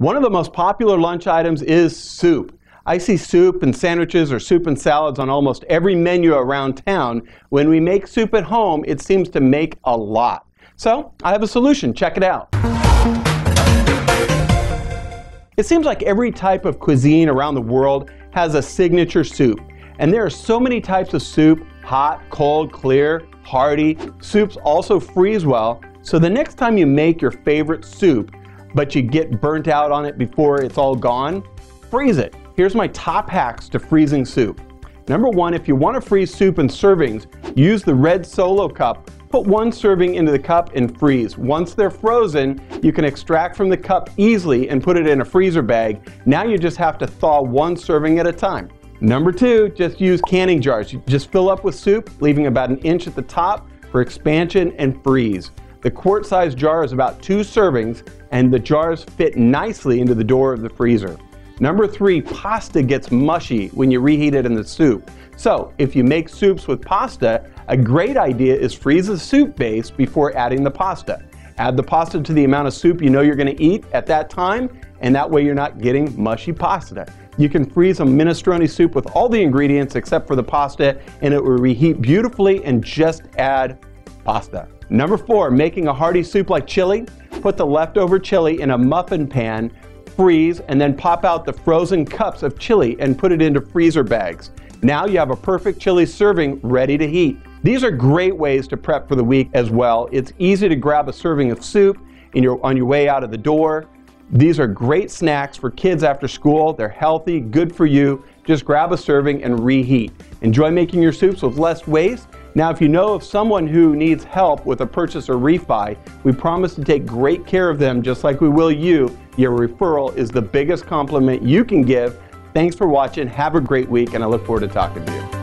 One of the most popular lunch items is soup. I see soup and sandwiches or soup and salads on almost every menu around town. When we make soup at home, it seems to make a lot. So I have a solution. Check it out. It seems like every type of cuisine around the world has a signature soup. And there are so many types of soup, hot, cold, clear, hearty. Soups also freeze well. So the next time you make your favorite soup, but you get burnt out on it before it's all gone, freeze it. Here's my top hacks to freezing soup. Number one, if you want to freeze soup in servings, use the red solo cup. Put one serving into the cup and freeze. Once they're frozen, you can extract from the cup easily and put it in a freezer bag. Now you just have to thaw one serving at a time. Number two, just use canning jars. You just fill up with soup, leaving about an inch at the top for expansion and freeze. The quart-sized jar is about two servings, and the jars fit nicely into the door of the freezer. Number three, pasta gets mushy when you reheat it in the soup. So if you make soups with pasta, a great idea is freeze the soup base before adding the pasta. Add the pasta to the amount of soup you know you're going to eat at that time, and that way you're not getting mushy pasta. You can freeze a minestrone soup with all the ingredients except for the pasta, and it will reheat beautifully and just add pasta. Number four, making a hearty soup like chili. Put the leftover chili in a muffin pan, freeze, and then pop out the frozen cups of chili and put it into freezer bags. Now you have a perfect chili serving ready to heat. These are great ways to prep for the week as well. It's easy to grab a serving of soup your, on your way out of the door. These are great snacks for kids after school. They're healthy, good for you. Just grab a serving and reheat. Enjoy making your soups with less waste now, if you know of someone who needs help with a purchase or refi, we promise to take great care of them just like we will you. Your referral is the biggest compliment you can give. Thanks for watching. Have a great week, and I look forward to talking to you.